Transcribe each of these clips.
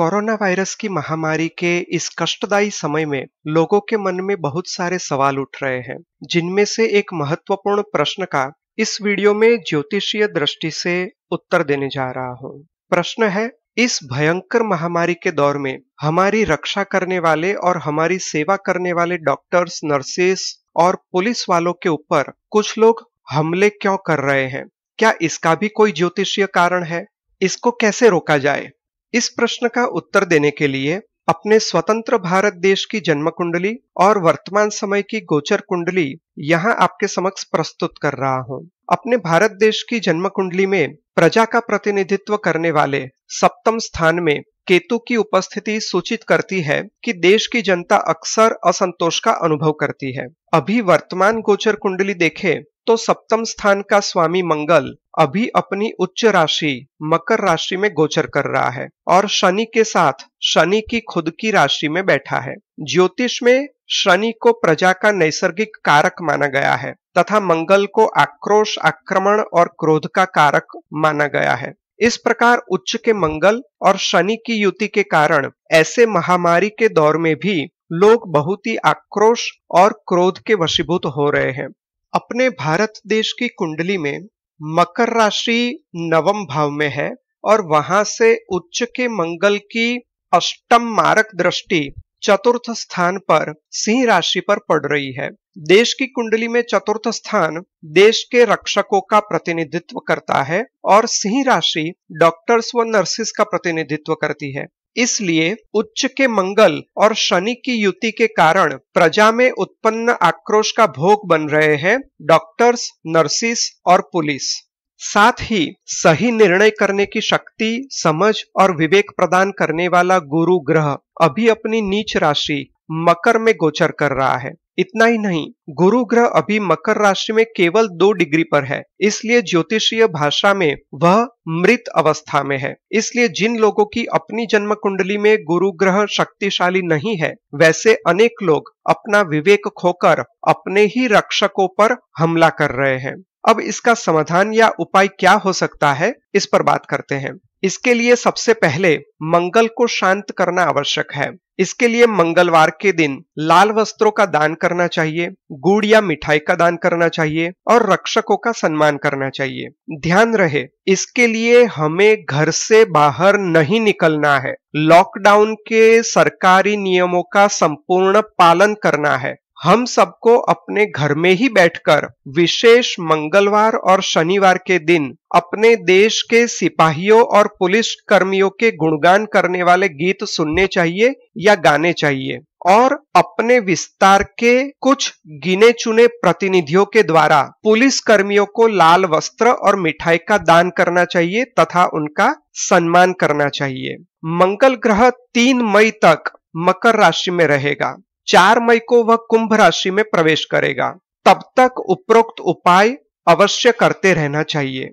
Corona virus की महामारी के इस कष्टदायी समय में लोगों के मन में बहुत सारे सवाल उठ रहे हैं, जिनमें से एक महत्वपूर्ण प्रश्न का इस वीडियो में ज्योतिषीय दृष्टि से उत्तर देने जा रहा हूँ। प्रश्न है, इस भयंकर महामारी के दौर में हमारी रक्षा करने वाले और हमारी सेवा करने वाले डॉक्टर्स, नर्सेस और पुलिस वालों के ऊपर कुछ लोग हमले क्यों कर रहे हैं? क्या इसका भी कोई ज्योतिषीय कारण है? इसको कैसे रोका जाए? इस प्रश्न का उत्तर देने के लिए अपने स्वतंत्र भारत देश की जन्म कुंडली और वर्तमान समय की गोचर कुंडली यहाँ आपके समक्ष प्रस्तुत कर रहा हूँ। अपने भारत देश की जन्म कुंडली में प्रजा का प्रतिनिधित्व करने वाले सप्तम स्थान में केतु की उपस्थिति सूचित करती है कि देश की जनता अक्सर असंतोष का अनुभव करती है। अभी वर्तमान गोचर कुंडली देखें तो सप्तम स्थान का स्वामी मंगल अभी अपनी उच्च राशि, मकर राशि में गोचर कर रहा है और शनि के साथ शनि की खुद की राशि में बैठा है। ज्योतिष में शनि को प्रजा का नैसर्गिक कारक माना गया है तथा मंगल को आक्रोश, आक्रमण और क्रोध का कारक माना गया है। इस प्रकार उच्च के मंगल और शनि की युति के कारण ऐसे महामारी के दौर में भी लोग बहुत ही आक्रोश और क्रोध के वशीभूत हो रहे हैं। अपने भारत देश की कुंडली में मकर राशि नवम भाव में है और वहाँ से उच्च के मंगल की अष्टम मारक दृष्टि चतुर्थ स्थान पर सिंह राशि पर पड़ रही है। देश की कुंडली में चतुर्थ स्थान देश के रक्षकों का प्रतिनिधित्व करता है और सिंह राशि डॉक्टर्स व नर्सिस का प्रतिनिधित्व करती है। इसलिए उच्च के मंगल और शनि की युति के कारण प्रजा में उत्पन्न आक्रोश का भोग बन रहे हैं डॉक्टर्स, नर्सिस और पुलिस। साथ ही सही निर्णय करने की शक्ति, समझ और विवेक प्रदान करने वाला गुरु ग्रह अभी अपनी नीच राशि मकर में गोचर कर रहा है। इतना ही नहीं गुरु ग्रह अभी मकर राशि में केवल दो डिग्री पर है, इसलिए ज्योतिषीय भाषा में वह मृत अवस्था में है। इसलिए जिन लोगों की अपनी जन्म कुंडली में गुरु ग्रह शक्तिशाली नहीं है, वैसे अनेक लोग अपना विवेक खोकर अपने ही रक्षकों पर हमला कर रहे हैं। अब इसका समाधान या उपाय क्या हो सकता है, इस पर बात करते हैं। इसके लिए सबसे पहले मंगल को शांत करना आवश्यक है। इसके लिए मंगलवार के दिन लाल वस्त्रों का दान करना चाहिए, गुड़ या मिठाई का दान करना चाहिए और रक्षकों का सम्मान करना चाहिए। ध्यान रहे, इसके लिए हमें घर से बाहर नहीं निकलना है। लॉकडाउन के सरकारी नियमों का संपूर्ण पालन करना है। हम सबको अपने घर में ही बैठकर विशेष मंगलवार और शनिवार के दिन अपने देश के सिपाहियों और पुलिस कर्मियों के गुणगान करने वाले गीत सुनने चाहिए या गाने चाहिए और अपने विस्तार के कुछ गिने चुने प्रतिनिधियों के द्वारा पुलिस कर्मियों को लाल वस्त्र और मिठाई का दान करना चाहिए तथा उनका सम्मान करना चाहिए। मंगल ग्रह तीन मई तक मकर राशि में रहेगा। चार मई को वह कुंभ राशि में प्रवेश करेगा। तब तक उपरोक्त उपाय अवश्य करते रहना चाहिए।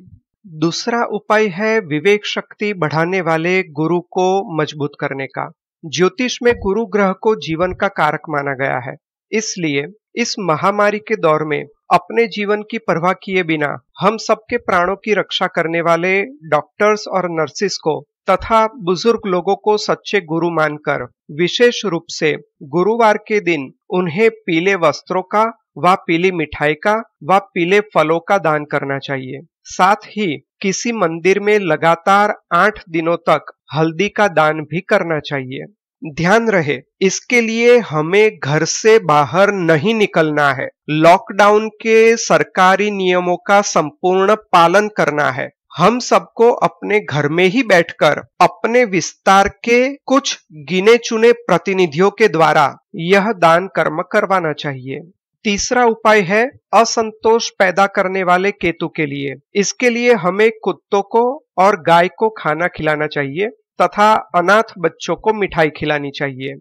दूसरा उपाय है विवेक शक्ति बढ़ाने वाले गुरु को मज़बूत करने का। ज्योतिष में गुरु ग्रह को जीवन का कारक माना गया है। इसलिए इस महामारी के दौर में अपने जीवन की परवाह किए बिना हम सबके प्राणों की रक्षा करने वाले डॉक्टर्स और नर्सिस को तथा बुज़ुर्ग लोगों को सच्चे गुरु मानकर, विशेष रूप से गुरुवार के दिन उन्हें पीले वस्त्रों का, व पीली मिठाई का, व पीले फलों का दान करना चाहिए। साथ ही किसी मंदिर में लगातार आठ दिनों तक हल्दी का दान भी करना चाहिए। ध्यान रहे, इसके लिए हमें घर से बाहर नहीं निकलना है। लॉकडाउन के सरकारी नियमों का संपूर्ण पालन करना है। हम सबको अपने घर में ही बैठकर, अपने विस्तार के कुछ गिने चुने प्रतिनिधियों के द्वारा यह दान कर्म करवाना चाहिए। तीसरा उपाय है असंतोष पैदा करने वाले केतु के लिए। इसके लिए हमें कुत्तों को और गाय को खाना खिलाना चाहिए तथा अनाथ बच्चों को मिठाई खिलानी चाहिए।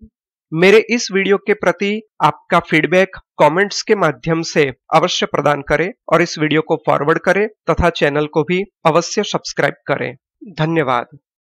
मेरे इस वीडियो के प्रति आपका फीडबैक कमेंट्स के माध्यम से अवश्य प्रदान करें और इस वीडियो को फॉरवर्ड करें तथा चैनल को भी अवश्य सब्सक्राइब करें। धन्यवाद।